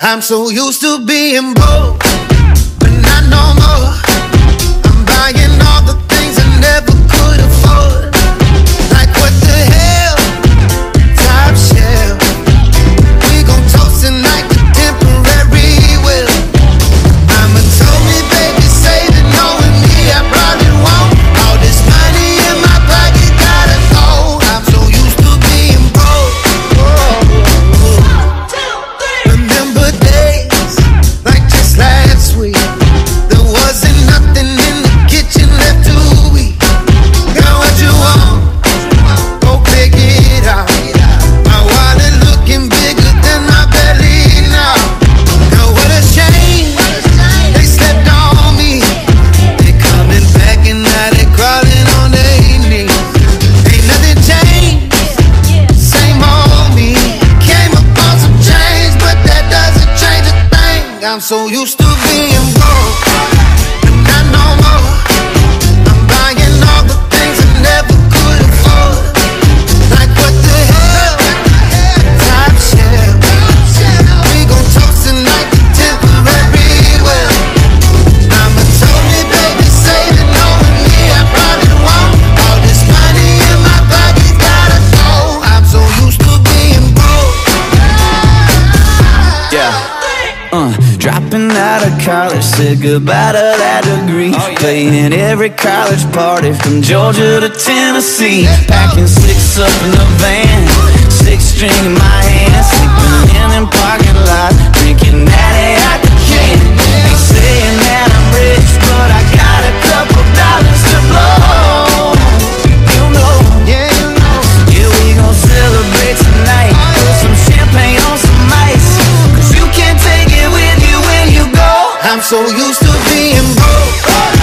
I'm so used to being broke, but not no more. I'm buying I'm so used to being broke. Getting out of college, said goodbye to that degree. Oh, yeah. Playing every college party from Georgia to Tennessee. Packing six up in the van, six string in my hand. I'm so used to being broke.